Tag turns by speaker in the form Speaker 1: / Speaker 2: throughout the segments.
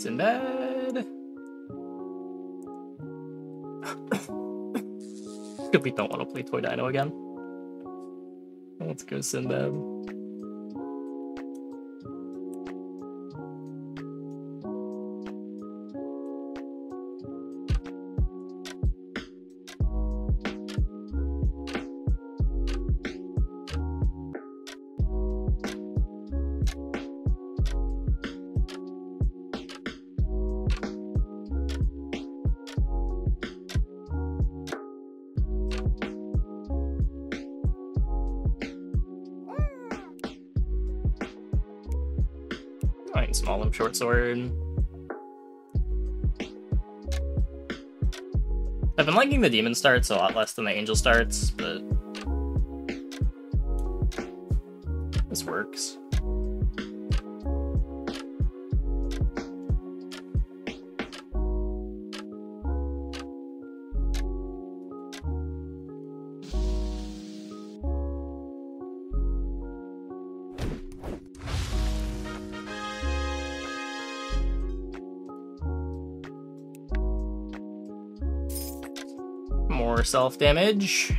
Speaker 1: Sinbad. We don't want to play Toy Dino again. Let's go Sinbad. Alright, small limb short sword. I've been liking the demon starts a lot less than the angel starts, but this works. Self damage.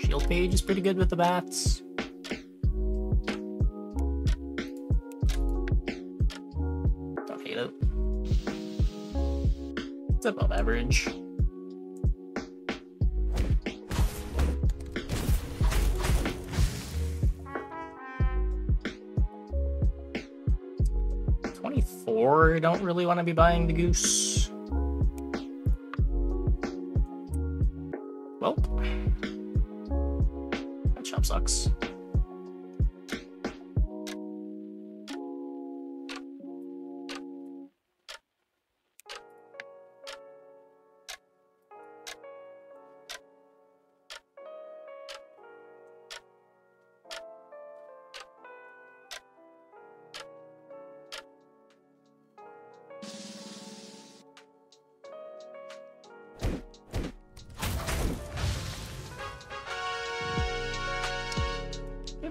Speaker 1: Shield page is pretty good with the bats. Don't hate it. It's above average. Don't really want to be buying the goose.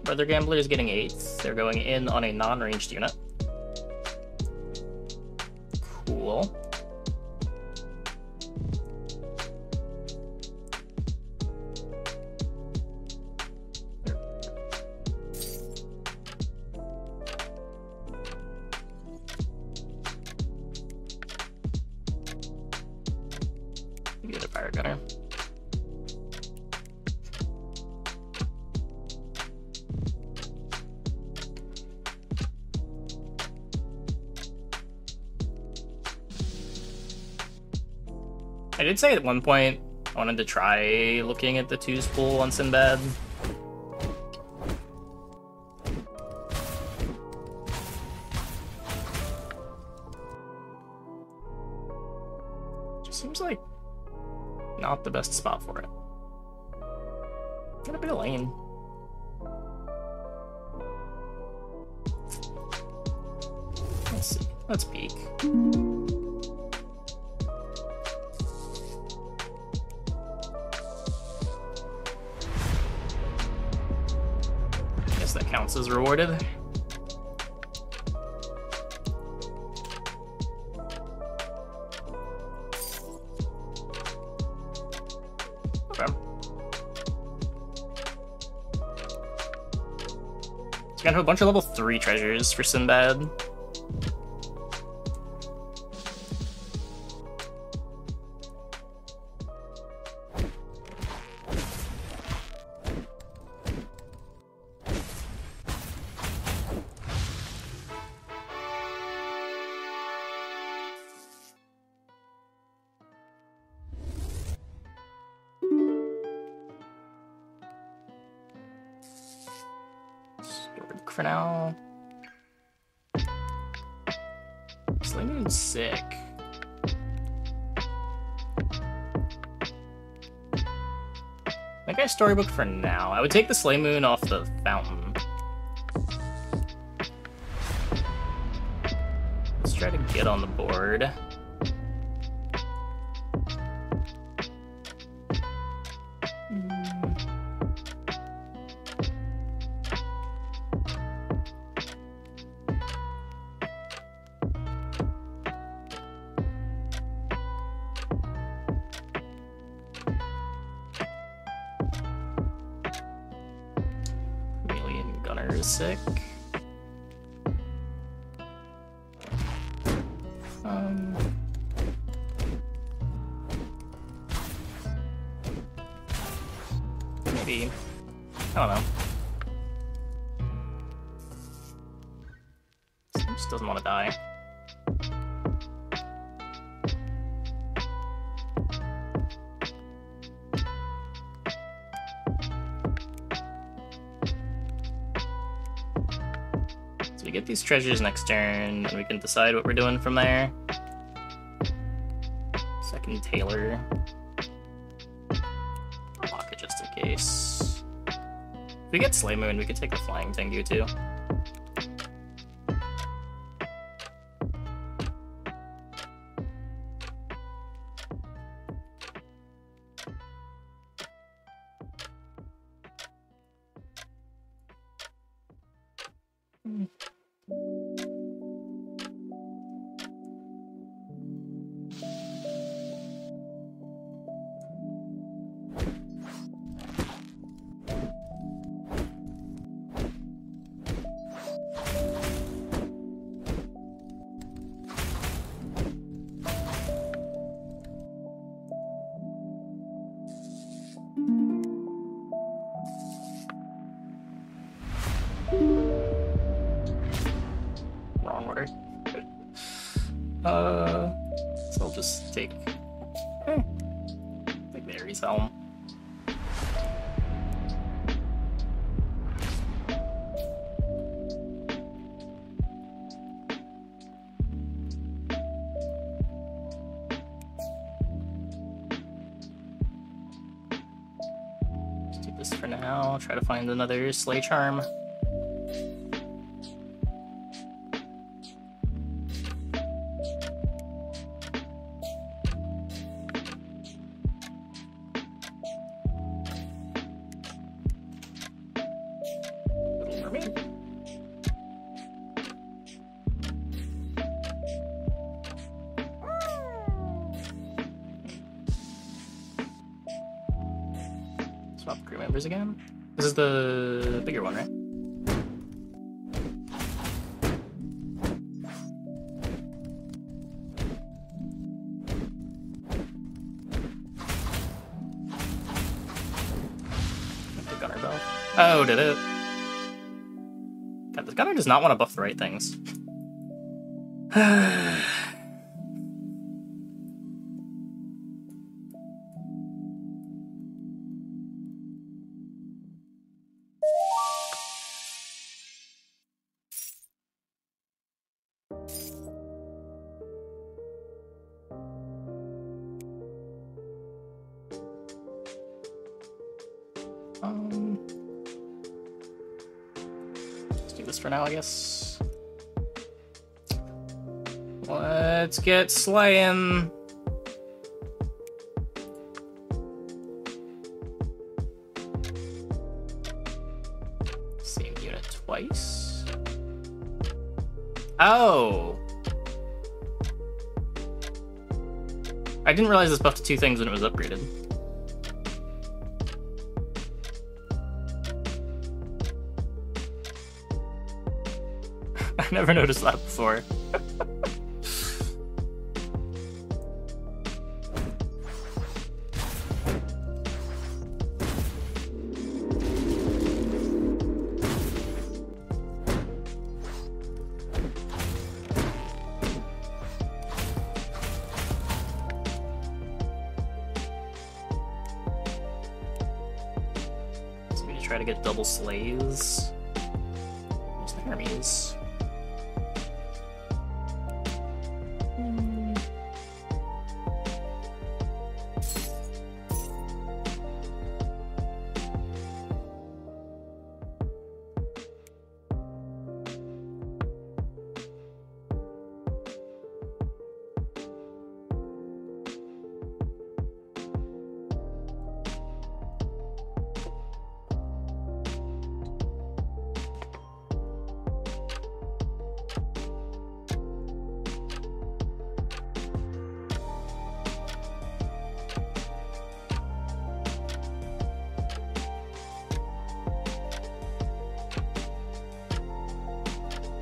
Speaker 1: Brother Gambler is getting eighth. They're going in on a non-ranged unit. Cool. Get a fire gunner. Did say at one point I wanted to try looking at the twos pool once in bed. Just seems like not the best spot for it. Get a bit of lane. Let's see. Let's peek. Counts as rewarded. Okay. So got a bunch of level 3 treasures for Sinbad. For now. Slaymoon's sick. That guy's storybook for now. I would take the Slaymoon off the fountain. Let's try to get on the board. Maybe. I don't know. Just doesn't want to die. So we get these treasures next turn, and we can decide what we're doing from there. Second Tailor. Case. If we get Slay Moon, we could take the Flying Tengu too. Uh, so I'll just take. Eh, take the Ares Helm. Just do this for now. Try to find another Slay Charm. Members again. This is the bigger one, right? Oh, did it? God, the gunner does not want to buff the right things. this for now, I guess. Let's get slaying. Same unit twice. Oh. I didn't realize this buffed two things when it was upgraded. I never noticed that before.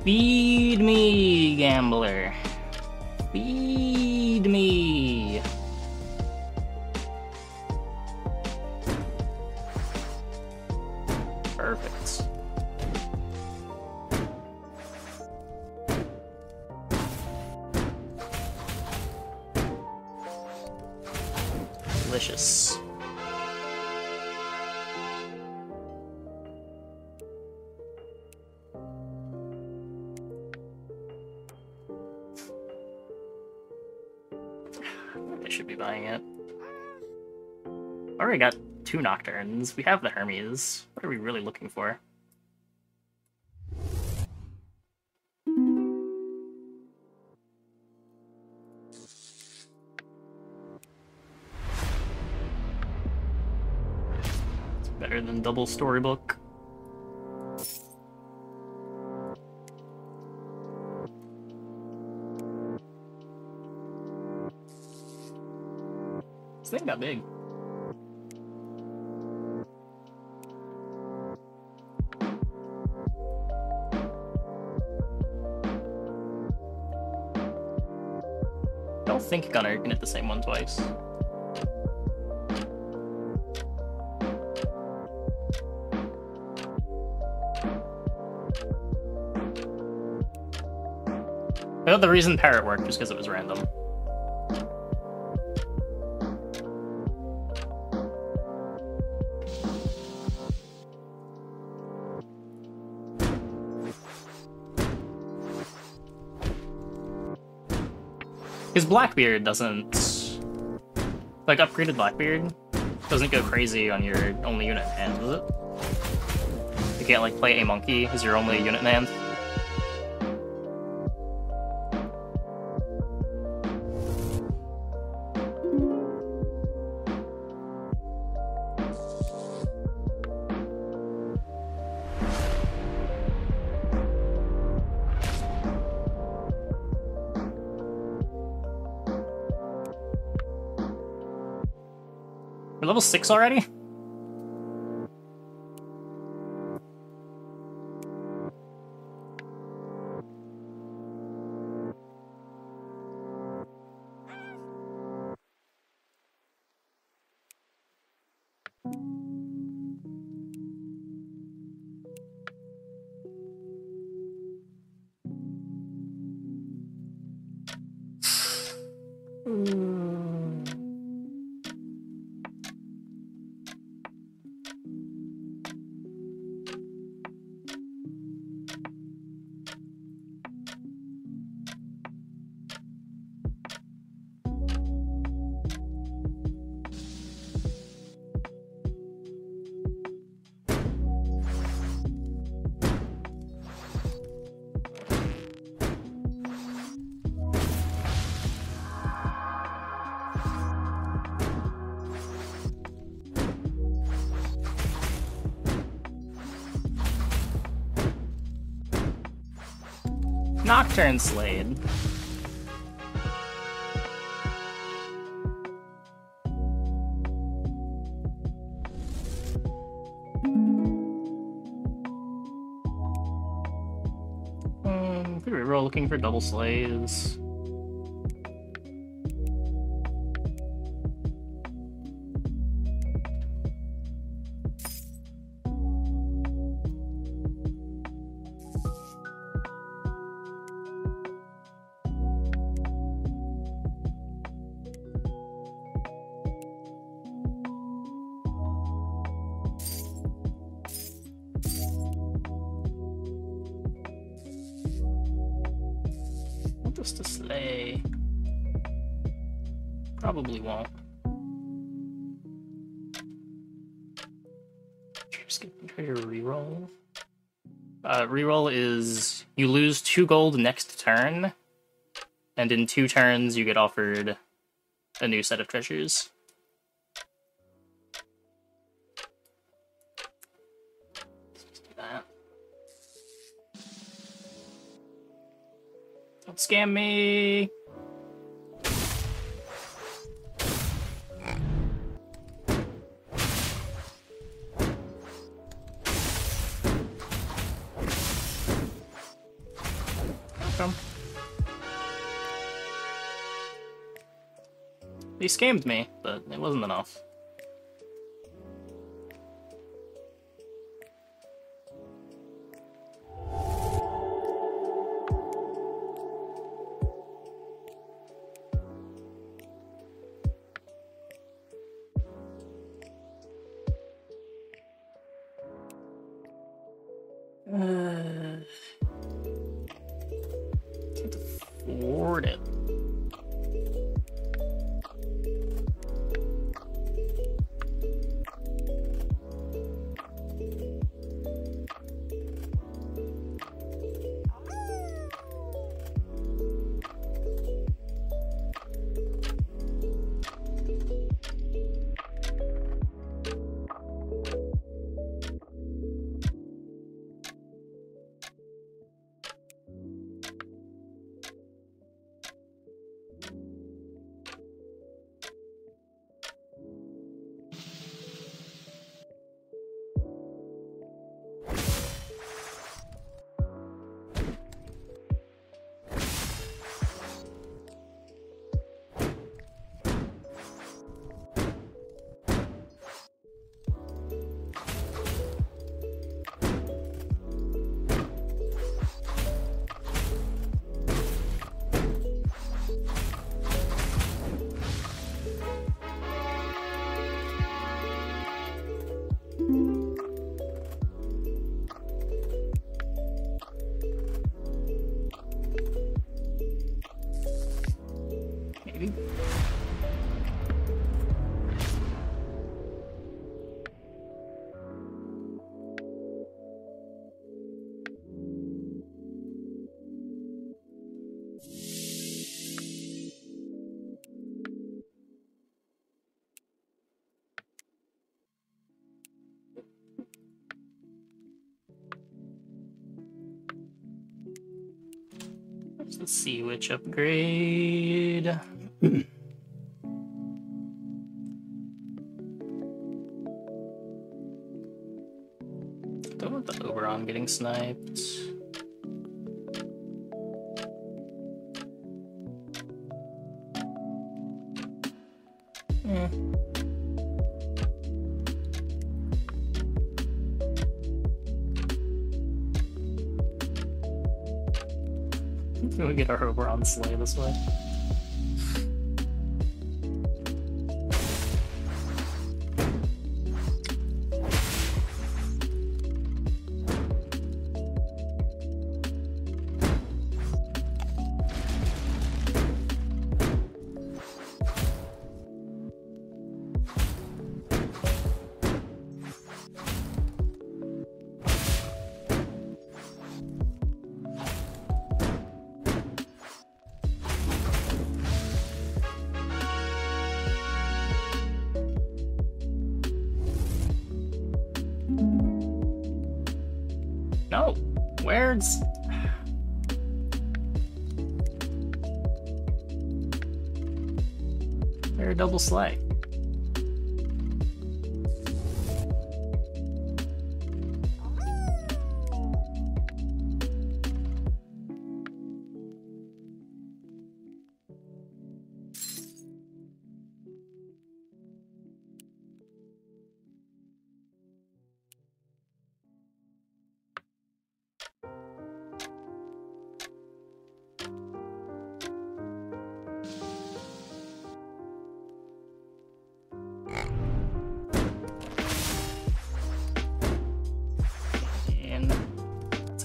Speaker 1: Feed me, gambler. Nocturnes. We have the Hermes. What are we really looking for? It's better than double storybook. This thing got big. Think Gunner can hit the same one twice. I thought the reason Parrot worked was because it was random. His Blackbeard doesn't... Like, upgraded Blackbeard doesn't go crazy on your only unit in hand, does it? You can't, like, play a monkey as your only unit in hand? We're level 6 already? Hmm. Nocturne Slade. Um, we were looking for double slays. Us to slay? Probably won't. Just get to reroll. Uh, reroll is you lose two gold next turn, and in two turns you get offered a new set of treasures. Don't scam me! from. He scammed me, but it wasn't enough. record it. Let's see which upgrade. Don't want the Oberon getting sniped. Hmm. get our Oberon Slay this way. Double slay.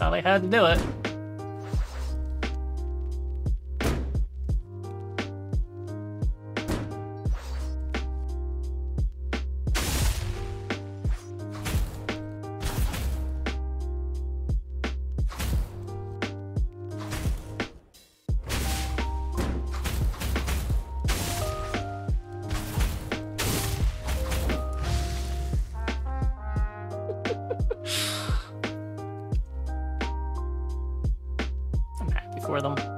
Speaker 1: I had to do it. for them.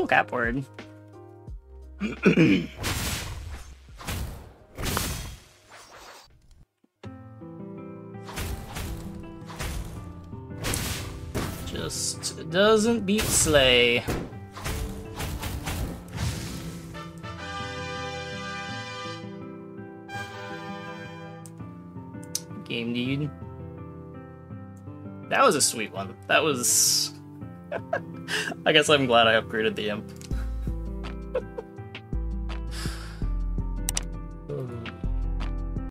Speaker 1: Cool cap word. Just doesn't beat Slay. Game need. That was a sweet one. That was... I guess I'm glad I upgraded the imp.